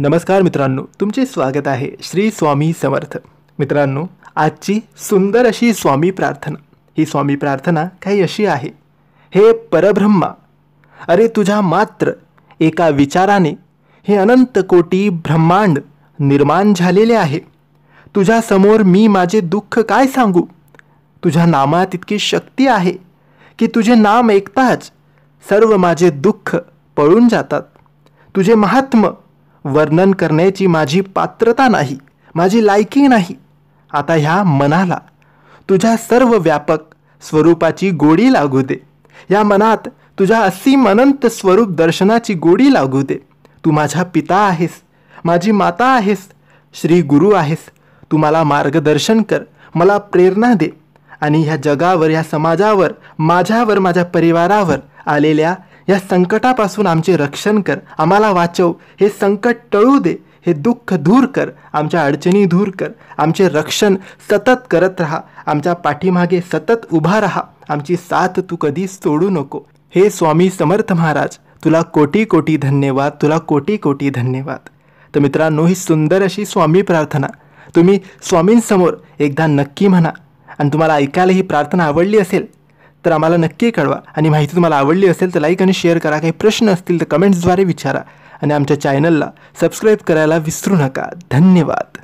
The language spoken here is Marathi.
नमस्कार मित्रांनो तुमचे स्वागत आहे श्री स्वामी समर्थ. मित्रांनो आजची सुंदर अशी स्वामी प्रार्थना. ही स्वामी प्रार्थना काही अशी आहे हे परब्रह्मा अरे तुझ्या मात्र एका विचाराने हे अनंत कोटी ब्रह्मांड निर्माण झालेले आहे. तुझ्यासमोर मी माझे दुःख काय सांगू? तुझ्या नामात इतकी शक्ती आहे की तुझे नाम ऐकताच सर्व माझे दुःख पळून जातात. तुझे महात्म वर्णन करण्याची माझी पात्रता नाही माझी लायकी नाही. आता ह्या मनाला तुझ्या सर्व व्यापक स्वरूपाची गोडी लागू दे. या मनात तुझ्या असीम अनंत स्वरूप दर्शनाची गोडी लागू दे. तू माझा पिता आहेस माझी माता आहेस श्री गुरु आहेस. तू मला मार्गदर्शन कर मला प्रेरणा दे. आणि ह्या जगावर ह्या समाजावर माझ्यावर माझ्या परिवारावर आलेल्या या संकटापासून आमचे रक्षण कर आम्हाला वाचव हे संकट टळू दे हे दुःख दूर कर आमच्या अडचणी दूर कर आमचे रक्षण सतत करत राहा आमच्या पाठीमागे सतत उभा राहा आमची साथ तू कधी सोडू नको. हे स्वामी समर्थ महाराज तुला कोटी कोटी धन्यवाद तुला कोटी कोटी धन्यवाद. तर मित्रांनो ही सुंदर अशी स्वामी प्रार्थना. तुम्ही स्वामींसमोर एकदा नक्की म्हणा. आणि तुम्हाला ऐकायला ही प्रार्थना आवडली असेल तर आम्हाला नक्की कळवा. आणि माहिती तुम्हाला आवडली असेल तर लाईक आणि शेअर करा. काही प्रश्न असतील तर कमेंट्सद्वारे विचारा. आणि आमच्या चॅनलला सबस्क्राईब करायला विसरू नका. धन्यवाद.